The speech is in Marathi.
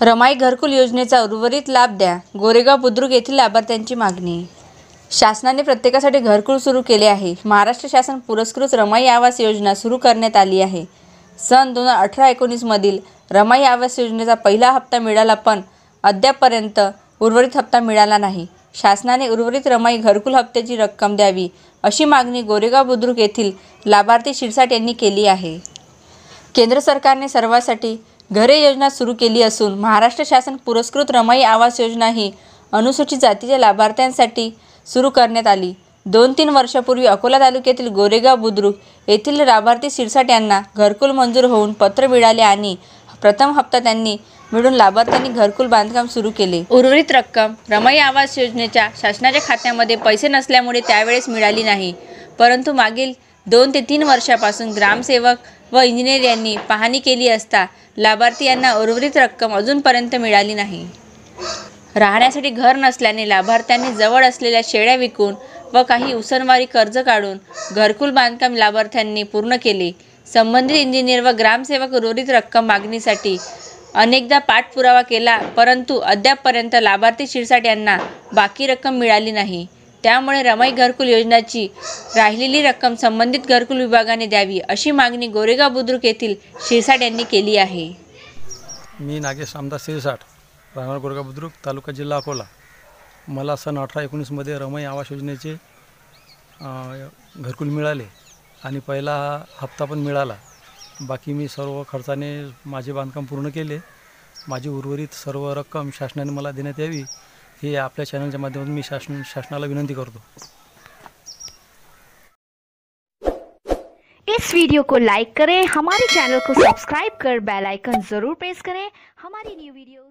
रमाई घरकुल योजनेचा उर्वरित लाभ द्या. गोरेगाव बुद्रुक येथील लाभार्थ्यांची मागणी. शासनाने प्रत्येकासाठी घरकुल सुरू केले आहे. महाराष्ट्र शासन पुरस्कृत रमाई आवास योजना सुरू करण्यात आली आहे. सन दोन हजार अठरा एकोणीसमधील रमाई आवास योजनेचा पहिला हप्ता मिळाला पण अद्यापपर्यंत उर्वरित हप्ता मिळाला नाही. शासनाने उर्वरित रमाई घरकुल हप्त्याची रक्कम द्यावी अशी मागणी गोरेगाव बुद्रुक येथील लाभार्थी शिरसाट यांनी केली आहे. केंद्र सरकारने सर्वांसाठी घरे योजना सुरू केली असून महाराष्ट्र शासन पुरस्कृत रमाई आवास योजना ही अनुसूचित जातीच्या लाभार्थ्यांसाठी सुरू करण्यात आली. दोन तीन वर्षापूर्वी अकोला तालुक्यातील गोरेगाव बुद्रुक येथील लाभार्थी शिरसाट यांना घरकुल मंजूर होऊन पत्र मिळाले आणि प्रथम हप्ता त्यांनी मिळून लाभार्थ्यांनी घरकुल बांधकाम सुरू केले. उर्वरित रक्कम रमाई आवास योजनेच्या शासनाच्या खात्यामध्ये पैसे नसल्यामुळे त्यावेळेस मिळाली नाही. परंतु मागील दोन ते तीन वर्षापासून ग्रामसेवक व इंजिनियर यांनी पाहणी केली असता लाभार्थी यांना उर्वरित रक्कम अजूनपर्यंत मिळाली नाही. राहण्यासाठी घर नसल्याने लाभार्थ्यांनी जवळ असलेल्या शेळ्या विकून व काही उसनवारी कर्ज काढून घरकुल बांधकाम लाभार्थ्यांनी पूर्ण केले. संबंधित इंजिनियर व ग्रामसेवक उर्वरित रक्कम मागणीसाठी अनेकदा पाठपुरावा केला परंतु अद्यापपर्यंत लाभार्थी शिरसाट यांना बाकी रक्कम मिळाली नाही. त्यामुळे रमाई घरकुल योजनाची राहिलेली रक्कम संबंधित घरकुल विभागाने द्यावी अशी मागणी गोरेगाव बुद्रुक येथील शिरसाट यांनी केली आहे. मी नागेश रामदास शिरसाट राहणार गोरगा बुद्रुक तालुका जिल्हा अकोला. मला सन अठरा एकोणीसमध्ये रमाई आवास योजनेचे घरकुल मिळाले आणि पहिला हप्ता पण मिळाला. बाकी मी सर्व खर्चाने माझे बांधकाम पूर्ण केले. माझी उर्वरित सर्व रक्कम शासनाने मला देण्यात यावी. हे आपल्या चॅनलच्या माध्यमातून मी शासन शासनाला विनंती करतो. इस वीडियो को लाइक करें हमारे चैनल को सब्सक्राइब कर बेल आइकन जरूर प्रेस करें। हमारी न्यू वीडियो